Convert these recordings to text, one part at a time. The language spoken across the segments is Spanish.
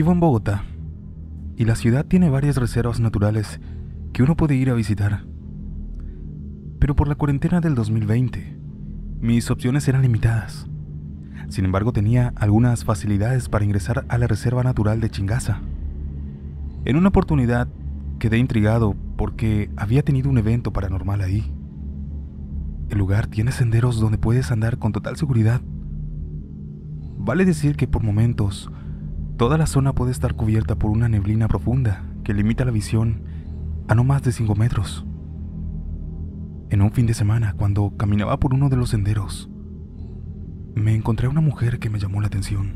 Vivo en Bogotá y la ciudad tiene varias reservas naturales que uno puede ir a visitar. Pero por la cuarentena del 2020, mis opciones eran limitadas. Sin embargo, tenía algunas facilidades para ingresar a la Reserva Natural de Chingaza. En una oportunidad quedé intrigado porque había tenido un evento paranormal ahí. El lugar tiene senderos donde puedes andar con total seguridad. Vale decir que por momentos Toda la zona puede estar cubierta por una neblina profunda que limita la visión a no más de 5 metros. En un fin de semana, cuando caminaba por uno de los senderos, me encontré a una mujer que me llamó la atención,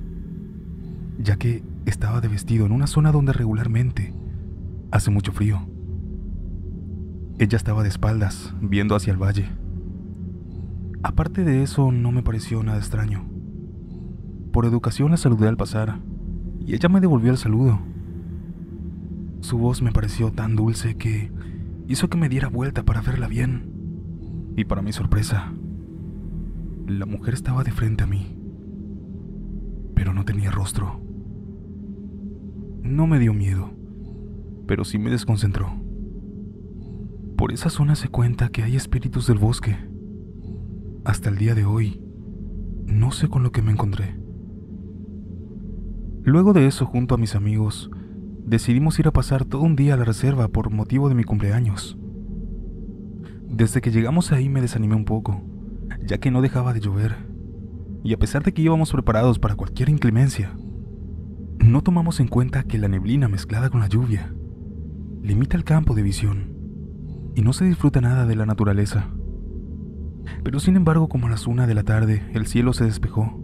ya que estaba de vestido en una zona donde regularmente hace mucho frío. Ella estaba de espaldas, viendo hacia el valle. Aparte de eso, no me pareció nada extraño. Por educación la saludé al pasar y ella me devolvió el saludo. Su voz me pareció tan dulce que hizo que me diera vuelta para verla bien. Y para mi sorpresa, la mujer estaba de frente a mí, pero no tenía rostro. No me dio miedo, pero sí me desconcentró. Por esa zona se cuenta que hay espíritus del bosque. Hasta el día de hoy, no sé con lo que me encontré. Luego de eso, junto a mis amigos, decidimos ir a pasar todo un día a la reserva por motivo de mi cumpleaños. Desde que llegamos ahí me desanimé un poco, ya que no dejaba de llover, y a pesar de que íbamos preparados para cualquier inclemencia, no tomamos en cuenta que la neblina mezclada con la lluvia limita el campo de visión y no se disfruta nada de la naturaleza. Pero sin embargo, como a las una de la tarde, el cielo se despejó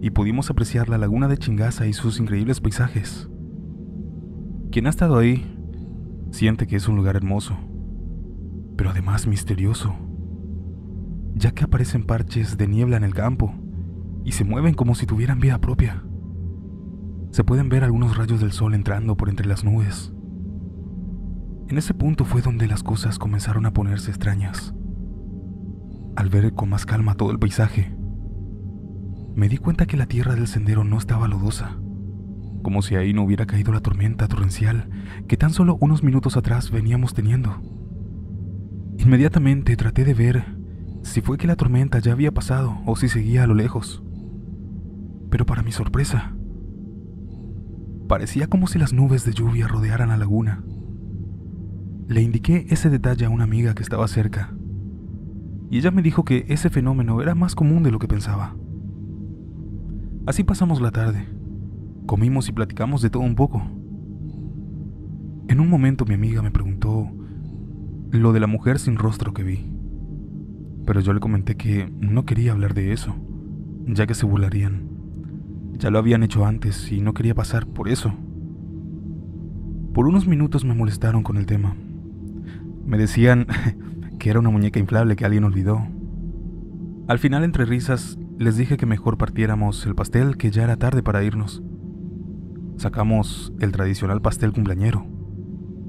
y pudimos apreciar la laguna de Chingaza y sus increíbles paisajes. Quien ha estado ahí siente que es un lugar hermoso, pero además misterioso, ya que aparecen parches de niebla en el campo y se mueven como si tuvieran vida propia. Se pueden ver algunos rayos del sol entrando por entre las nubes. En ese punto fue donde las cosas comenzaron a ponerse extrañas. Al ver con más calma todo el paisaje, me di cuenta que la tierra del sendero no estaba lodosa, como si ahí no hubiera caído la tormenta torrencial que tan solo unos minutos atrás veníamos teniendo. Inmediatamente traté de ver si fue que la tormenta ya había pasado o si seguía a lo lejos. Pero para mi sorpresa, parecía como si las nubes de lluvia rodearan la laguna. Le indiqué ese detalle a una amiga que estaba cerca, y ella me dijo que ese fenómeno era más común de lo que pensaba. Así pasamos la tarde. Comimos y platicamos de todo un poco. En un momento mi amiga me preguntó lo de la mujer sin rostro que vi. Pero yo le comenté que no quería hablar de eso, ya que se burlarían. Ya lo habían hecho antes y no quería pasar por eso. Por unos minutos me molestaron con el tema. Me decían que era una muñeca inflable que alguien olvidó. Al final, entre risas, les dije que mejor partiéramos el pastel, que ya era tarde para irnos. Sacamos el tradicional pastel cumpleañero,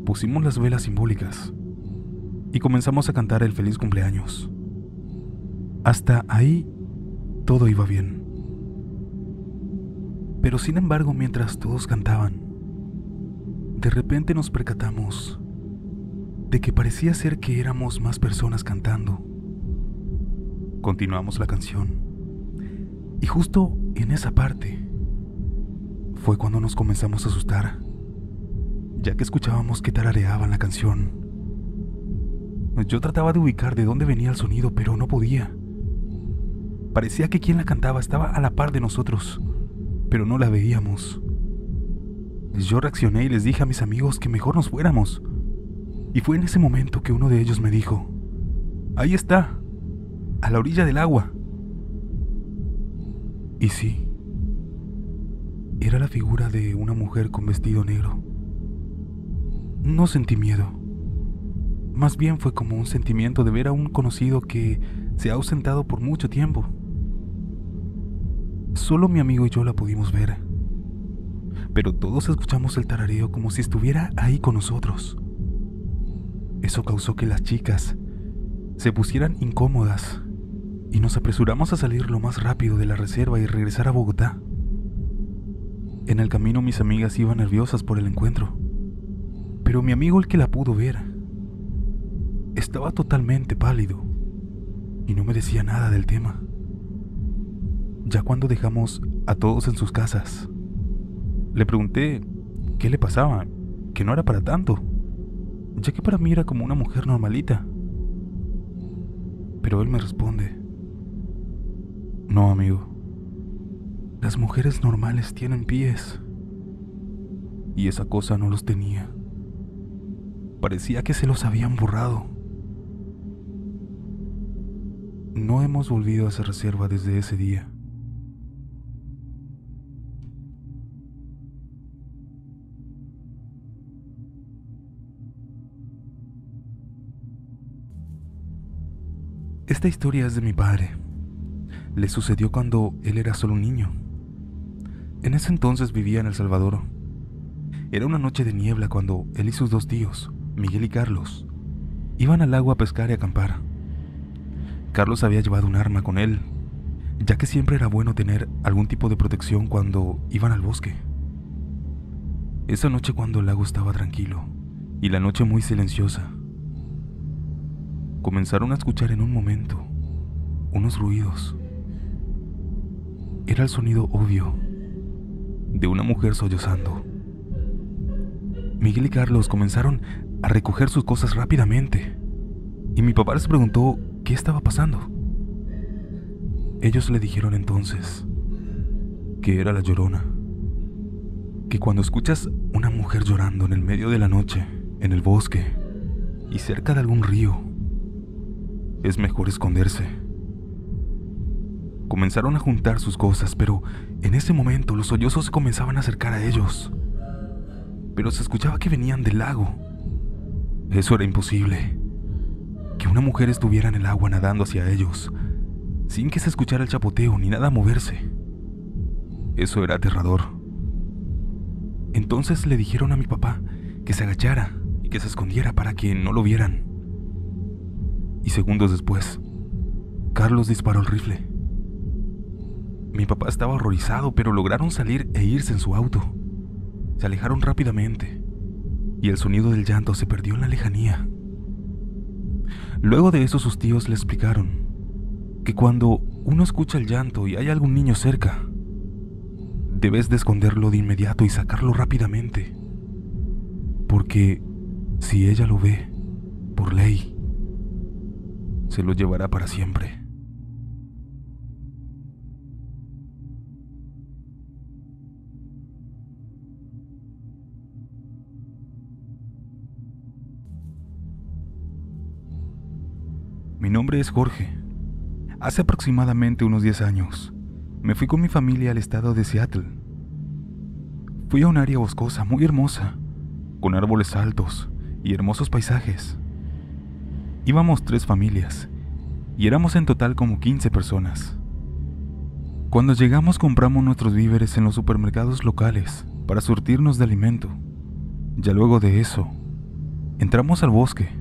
pusimos las velas simbólicas y comenzamos a cantar el feliz cumpleaños. Hasta ahí todo iba bien. Pero sin embargo, mientras todos cantaban, de repente nos percatamos de que parecía ser que éramos más personas cantando. Continuamos la canción y justo en esa parte fue cuando nos comenzamos a asustar, ya que escuchábamos que tarareaban la canción. Yo trataba de ubicar de dónde venía el sonido, pero no podía. Parecía que quien la cantaba estaba a la par de nosotros, pero no la veíamos. Yo reaccioné y les dije a mis amigos que mejor nos fuéramos. Y fue en ese momento que uno de ellos me dijo, ahí está, a la orilla del agua. Y sí, era la figura de una mujer con vestido negro. No sentí miedo. Más bien fue como un sentimiento de ver a un conocido que se ha ausentado por mucho tiempo. Solo mi amigo y yo la pudimos ver. Pero todos escuchamos el tarareo como si estuviera ahí con nosotros. Eso causó que las chicas se pusieran incómodas y nos apresuramos a salir lo más rápido de la reserva y regresar a Bogotá. En el camino mis amigas iban nerviosas por el encuentro, pero mi amigo el que la pudo ver estaba totalmente pálido y no me decía nada del tema. Ya cuando dejamos a todos en sus casas, le pregunté qué le pasaba, que no era para tanto, ya que para mí era como una mujer normalita. Pero él me responde, no amigo, las mujeres normales tienen pies. Y esa cosa no los tenía. Parecía que se los habían borrado. No hemos volvido a esa reserva desde ese día. Esta historia es de mi padre. Le sucedió cuando él era solo un niño. En ese entonces vivía en El Salvador. Era una noche de niebla cuando él y sus dos tíos, Miguel y Carlos, iban al agua a pescar y acampar. Carlos había llevado un arma con él, ya que siempre era bueno tener algún tipo de protección cuando iban al bosque. Esa noche cuando el lago estaba tranquilo y la noche muy silenciosa, comenzaron a escuchar en un momento unos ruidos. Era el sonido obvio de una mujer sollozando. Miguel y Carlos comenzaron a recoger sus cosas rápidamente y mi papá les preguntó qué estaba pasando. Ellos le dijeron entonces que era la llorona, que cuando escuchas una mujer llorando en el medio de la noche, en el bosque y cerca de algún río, es mejor esconderse. Comenzaron a juntar sus cosas, pero en ese momento los sollozos comenzaban a acercar a ellos. Pero se escuchaba que venían del lago. Eso era imposible. Que una mujer estuviera en el agua nadando hacia ellos, sin que se escuchara el chapoteo ni nada moverse. Eso era aterrador. Entonces le dijeron a mi papá que se agachara y que se escondiera para que no lo vieran. Y segundos después, Carlos disparó el rifle. Mi papá estaba horrorizado, pero lograron salir e irse en su auto. Se alejaron rápidamente y el sonido del llanto se perdió en la lejanía. Luego de eso sus tíos le explicaron que cuando uno escucha el llanto y hay algún niño cerca, debes de esconderlo de inmediato y sacarlo rápidamente. Porque si ella lo ve, por ley, se lo llevará para siempre. Mi nombre es Jorge. Hace aproximadamente unos 10 años, me fui con mi familia al estado de Seattle. Fui a un área boscosa muy hermosa, con árboles altos y hermosos paisajes. Íbamos tres familias y éramos en total como 15 personas. Cuando llegamos compramos nuestros víveres en los supermercados locales para surtirnos de alimento. Ya luego de eso, entramos al bosque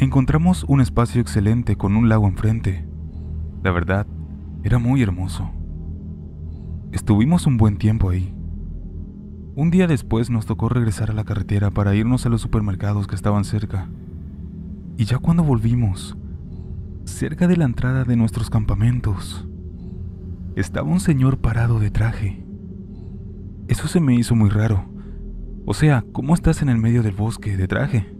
Encontramos un espacio excelente con un lago enfrente. La verdad, era muy hermoso. Estuvimos un buen tiempo ahí. Un día después nos tocó regresar a la carretera para irnos a los supermercados que estaban cerca. Y ya cuando volvimos, cerca de la entrada de nuestros campamentos, estaba un señor parado de traje. Eso se me hizo muy raro. O sea, ¿cómo estás en el medio del bosque de traje?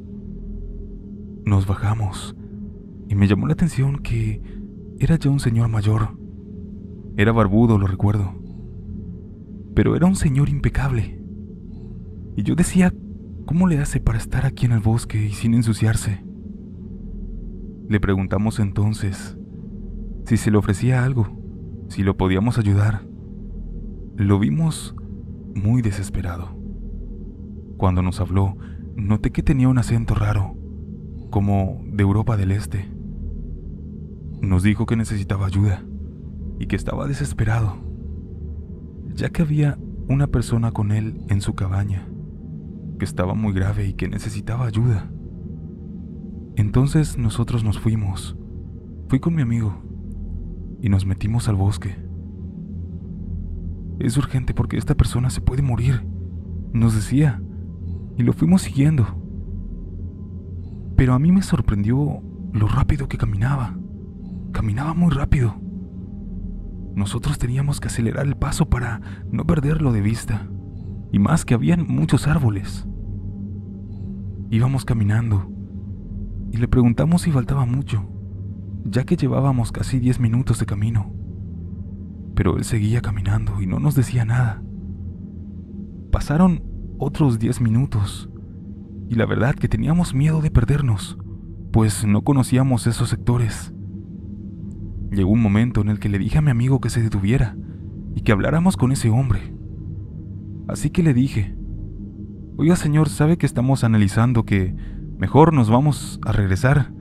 Nos bajamos y me llamó la atención que era ya un señor mayor. Era barbudo, lo recuerdo. Pero era un señor impecable. Y yo decía, ¿cómo le hace para estar aquí en el bosque y sin ensuciarse? Le preguntamos entonces si se le ofrecía algo, si lo podíamos ayudar. Lo vimos muy desesperado. Cuando nos habló, noté que tenía un acento raro como de Europa del Este. Nos dijo que necesitaba ayuda y que estaba desesperado, ya que había una persona con él en su cabaña, que estaba muy grave y que necesitaba ayuda. Entonces nosotros nos fuimos. Fui con mi amigo y nos metimos al bosque. Es urgente porque esta persona se puede morir, nos decía, y lo fuimos siguiendo. Pero a mí me sorprendió lo rápido que caminaba. Caminaba muy rápido. Nosotros teníamos que acelerar el paso para no perderlo de vista. Y más que habían muchos árboles. Íbamos caminando y le preguntamos si faltaba mucho, ya que llevábamos casi 10 minutos de camino. Pero él seguía caminando y no nos decía nada. Pasaron otros 10 minutos y la verdad que teníamos miedo de perdernos, pues no conocíamos esos sectores. Llegó un momento en el que le dije a mi amigo que se detuviera y que habláramos con ese hombre. Así que le dije, oiga señor, sabe que estamos analizando que mejor nos vamos a regresar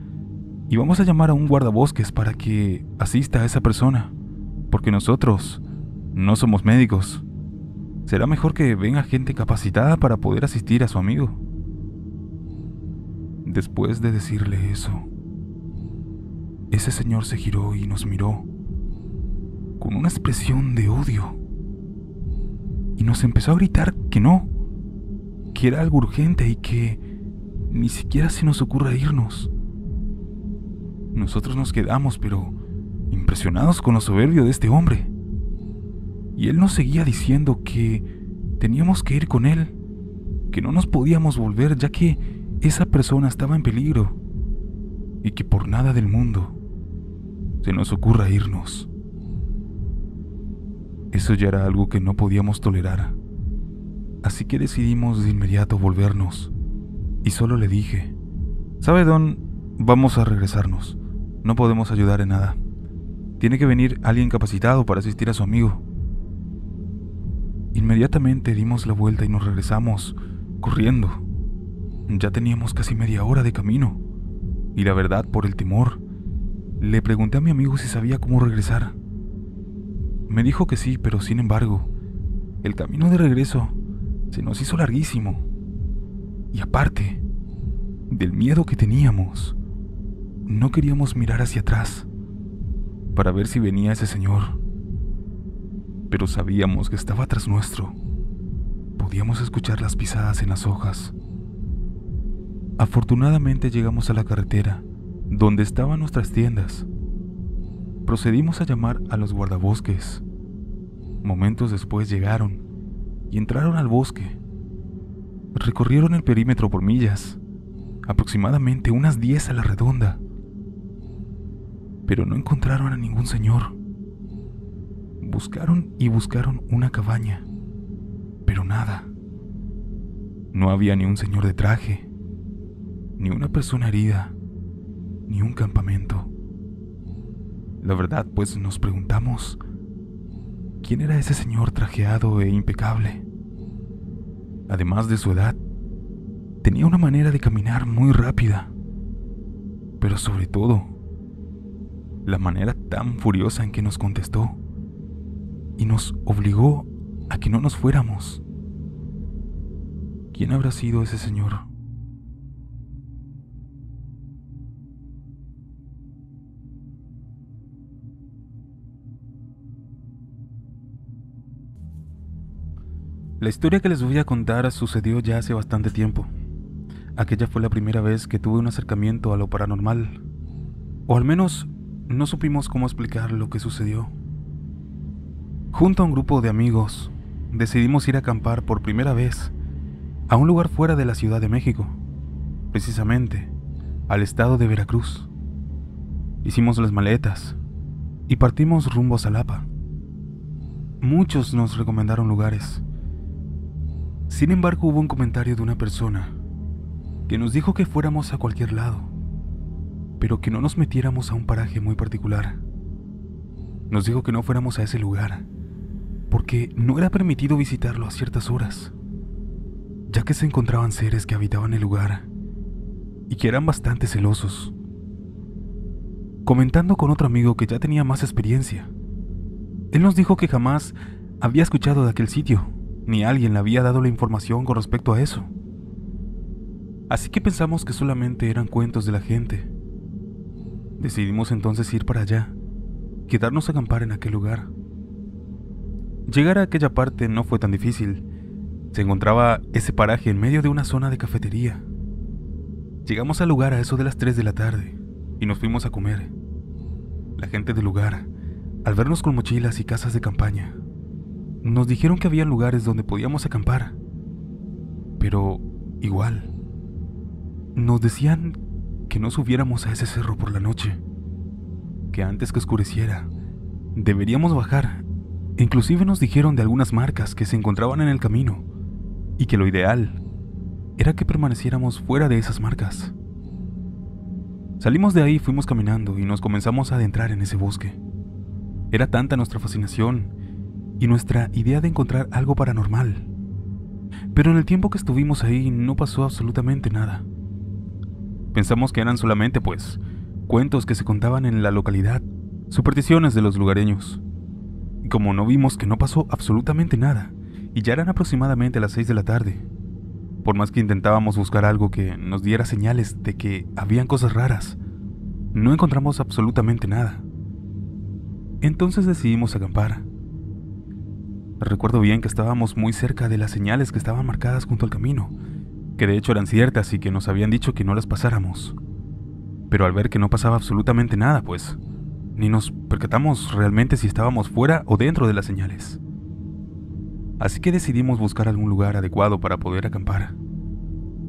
y vamos a llamar a un guardabosques para que asista a esa persona, porque nosotros no somos médicos. Será mejor que venga gente capacitada para poder asistir a su amigo. Después de decirle eso, ese señor se giró y nos miró con una expresión de odio y nos empezó a gritar que no, que era algo urgente y que ni siquiera se nos ocurra irnos. Nosotros nos quedamos, pero impresionados con lo soberbio de este hombre. Y él nos seguía diciendo que teníamos que ir con él, que no nos podíamos volver ya que esa persona estaba en peligro y que por nada del mundo se nos ocurra irnos. Eso ya era algo que no podíamos tolerar. Así que decidimos de inmediato volvernos. Y solo le dije, ¿sabe, Don? Vamos a regresarnos. No podemos ayudar en nada. Tiene que venir alguien capacitado para asistir a su amigo. Inmediatamente dimos la vuelta y nos regresamos, corriendo. Ya teníamos casi media hora de camino. Y la verdad, por el temor, le pregunté a mi amigo si sabía cómo regresar. Me dijo que sí, pero sin embargo, el camino de regreso se nos hizo larguísimo. Y aparte, del miedo que teníamos, no queríamos mirar hacia atrás para ver si venía ese señor. Pero sabíamos que estaba tras nuestro. Podíamos escuchar las pisadas en las hojas. Afortunadamente llegamos a la carretera donde estaban nuestras tiendas. Procedimos a llamar a los guardabosques. Momentos después llegaron y entraron al bosque. Recorrieron el perímetro por millas, aproximadamente unas 10 a la redonda, pero no encontraron a ningún señor. Buscaron y buscaron una cabaña, pero nada. No había ni un señor de traje, ni una persona herida ni un campamento. La verdad, pues nos preguntamos, ¿quién era ese señor trajeado e impecable? Además de su edad, tenía una manera de caminar muy rápida, pero sobre todo, la manera tan furiosa en que nos contestó y nos obligó a que no nos fuéramos. ¿Quién habrá sido ese señor? La historia que les voy a contar sucedió ya hace bastante tiempo. Aquella fue la primera vez que tuve un acercamiento a lo paranormal. O al menos no supimos cómo explicar lo que sucedió. Junto a un grupo de amigos, decidimos ir a acampar por primera vez a un lugar fuera de la Ciudad de México, precisamente al estado de Veracruz. Hicimos las maletas y partimos rumbo a Salapa. Muchos nos recomendaron lugares, sin embargo, hubo un comentario de una persona que nos dijo que fuéramos a cualquier lado, pero que no nos metiéramos a un paraje muy particular. Nos dijo que no fuéramos a ese lugar, porque no era permitido visitarlo a ciertas horas, ya que se encontraban seres que habitaban el lugar y que eran bastante celosos. Comentando con otro amigo que ya tenía más experiencia, él nos dijo que jamás había escuchado de aquel sitio ni alguien le había dado la información con respecto a eso. Así que pensamos que solamente eran cuentos de la gente. Decidimos entonces ir para allá, quedarnos a acampar en aquel lugar. Llegar a aquella parte no fue tan difícil. Se encontraba ese paraje en medio de una zona de cafetería. Llegamos al lugar a eso de las 3 de la tarde y nos fuimos a comer. La gente del lugar, al vernos con mochilas y casas de campaña, nos dijeron que había lugares donde podíamos acampar. Pero igual, nos decían que no subiéramos a ese cerro por la noche, que antes que oscureciera, deberíamos bajar. Inclusive nos dijeron de algunas marcas que se encontraban en el camino y que lo ideal era que permaneciéramos fuera de esas marcas. Salimos de ahí, fuimos caminando y nos comenzamos a adentrar en ese bosque. Era tanta nuestra fascinación y nuestra idea de encontrar algo paranormal. Pero en el tiempo que estuvimos ahí no pasó absolutamente nada. Pensamos que eran solamente, pues, cuentos que se contaban en la localidad, supersticiones de los lugareños. Y como no vimos que no pasó absolutamente nada, y ya eran aproximadamente las 6 de la tarde, por más que intentábamos buscar algo que nos diera señales de que habían cosas raras, no encontramos absolutamente nada. Entonces decidimos acampar. Recuerdo bien que estábamos muy cerca de las señales que estaban marcadas junto al camino, que de hecho eran ciertas y que nos habían dicho que no las pasáramos. Pero al ver que no pasaba absolutamente nada, pues, ni nos percatamos realmente si estábamos fuera o dentro de las señales así que decidimos buscar algún lugar adecuado para poder acampar.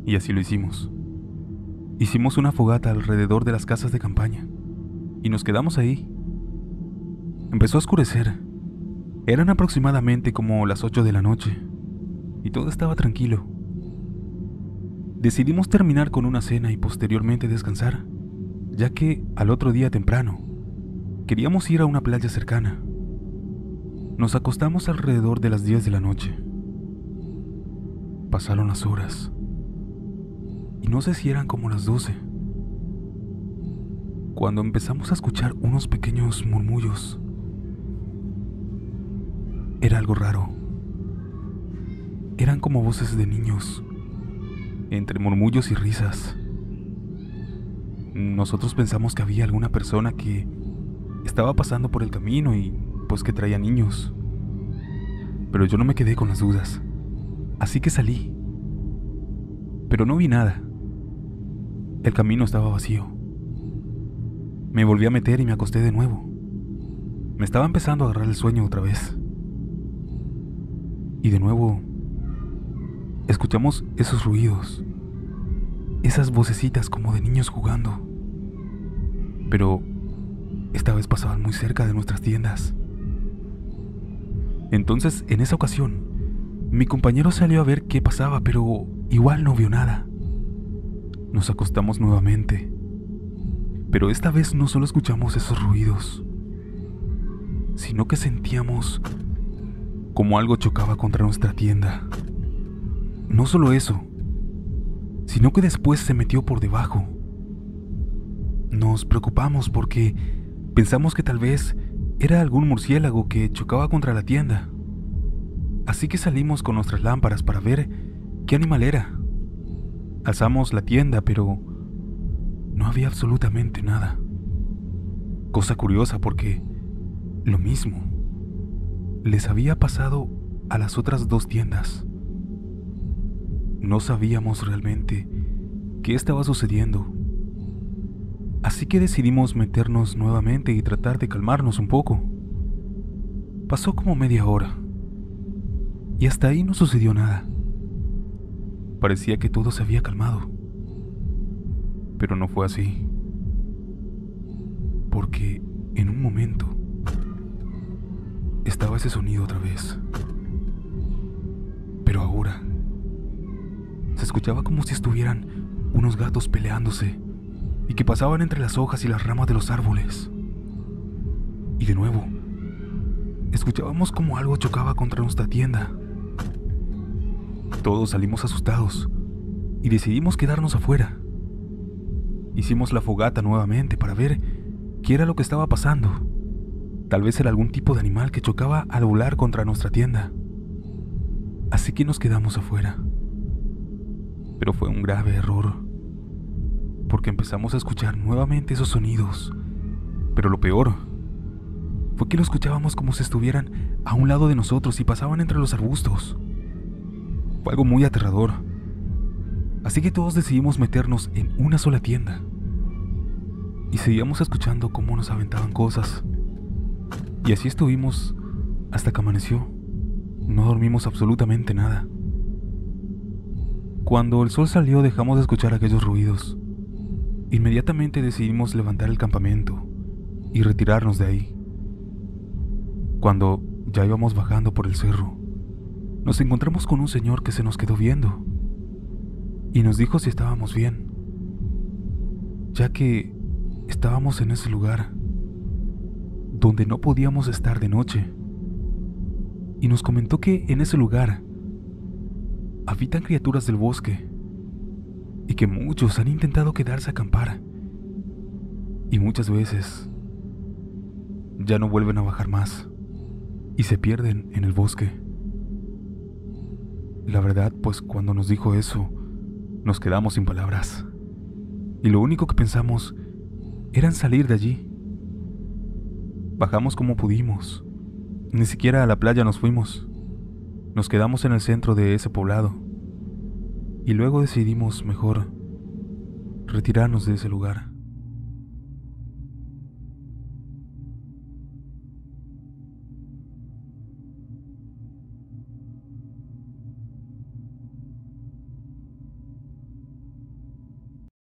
Y así lo hicimos. Hicimos una fogata alrededor de las casas de campaña y nos quedamos ahí. Empezó a oscurecer. Eran aproximadamente como las 8 de la noche y todo estaba tranquilo. Decidimos terminar con una cena y posteriormente descansar, ya que al otro día temprano queríamos ir a una playa cercana. Nos acostamos alrededor de las 10 de la noche. Pasaron las horas. Y no sé si eran como las 12. Cuando empezamos a escuchar unos pequeños murmullos. Era algo raro. Eran como voces de niños, entre murmullos y risas. Nosotros pensamos que había alguna persona que estaba pasando por el camino y pues que traía niños. Pero yo no me quedé con las dudas, así que salí. Pero no vi nada. El camino estaba vacío. Me volví a meter y me acosté de nuevo. Me estaba empezando a agarrar el sueño otra vez. Y de nuevo, escuchamos esos ruidos, esas vocecitas como de niños jugando. Pero esta vez pasaban muy cerca de nuestras tiendas. Entonces, en esa ocasión, mi compañero salió a ver qué pasaba, pero igual no vio nada. Nos acostamos nuevamente. Pero esta vez no solo escuchamos esos ruidos, sino que sentíamos como algo chocaba contra nuestra tienda. No solo eso, sino que después se metió por debajo. Nos preocupamos porque pensamos que tal vez era algún murciélago que chocaba contra la tienda. Así que salimos con nuestras lámparas para ver qué animal era. Alzamos la tienda, pero no había absolutamente nada. Cosa curiosa porque lo mismo les había pasado a las otras dos tiendas. No sabíamos realmente qué estaba sucediendo Así que decidimos meternos nuevamente y tratar de calmarnos un poco. Pasó como media hora. Y hasta ahí no sucedió nada. Parecía que todo se había calmado. Pero no fue así. Porque en un momento estaba ese sonido otra vez. Pero ahora se escuchaba como si estuvieran unos gatos peleándose y que pasaban entre las hojas y las ramas de los árboles. Y de nuevo, escuchábamos como algo chocaba contra nuestra tienda. Todos salimos asustados y decidimos quedarnos afuera. Hicimos la fogata nuevamente para ver qué era lo que estaba pasando. Tal vez era algún tipo de animal que chocaba al volar contra nuestra tienda. Así que nos quedamos afuera. Pero fue un grave error porque empezamos a escuchar nuevamente esos sonidos. Pero lo peor fue que lo escuchábamos como si estuvieran a un lado de nosotros y pasaban entre los arbustos. Fue algo muy aterrador. Así que todos decidimos meternos en una sola tienda. Y seguíamos escuchando cómo nos aventaban cosas. Y así estuvimos hasta que amaneció. No dormimos absolutamente nada. Cuando el sol salió dejamos de escuchar aquellos ruidos. Inmediatamente decidimos levantar el campamento y retirarnos de ahí. Cuando ya íbamos bajando por el cerro, nos encontramos con un señor que se nos quedó viendo y nos dijo si estábamos bien, ya que estábamos en ese lugar donde no podíamos estar de noche. Y nos comentó que en ese lugar habitan criaturas del bosque y que muchos han intentado quedarse a acampar y muchas veces ya no vuelven a bajar más y se pierden en el bosque. La verdad, pues cuando nos dijo eso, nos quedamos sin palabras. Y lo único que pensamos era en salir de allí. Bajamos como pudimos. Ni siquiera a la playa nos fuimos. Nos quedamos en el centro de ese poblado. Y luego decidimos mejor retirarnos de ese lugar.